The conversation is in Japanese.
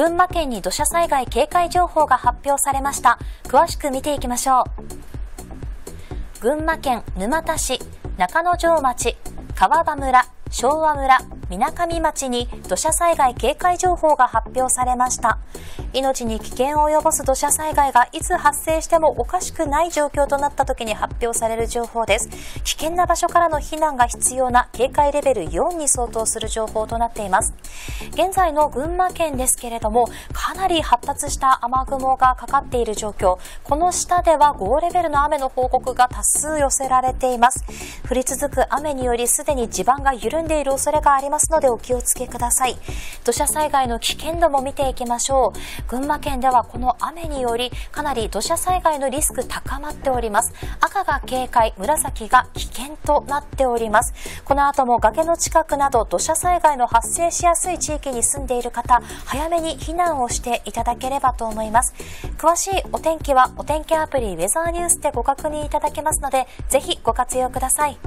群馬県に土砂災害警戒情報が発表されました。詳しく見ていきましょう。群馬県沼田市中之条町川場村昭和村みなかみ町に土砂災害警戒情報が発表されました。命に危険を及ぼす土砂災害がいつ発生してもおかしくない状況となった時に発表される情報です。危険な場所からの避難が必要な警戒レベル4に相当する情報となっています。現在の群馬県ですけれどもかなり発達した雨雲がかかっている状況。この下では5レベルの雨の報告が多数寄せられています。降り続く雨によりすでに地盤が緩んでいる恐れがありますのでお気をつけください。土砂災害の危険度も見ていきましょう。群馬県ではこの雨によりかなり土砂災害のリスク高まっております。赤が警戒紫が危険となっております。この後も崖の近くなど土砂災害の発生しやすい地域に住んでいる方早めに避難をしていただければと思います。詳しいお天気はお天気アプリウェザーニュースでご確認いただけますのでぜひご活用ください。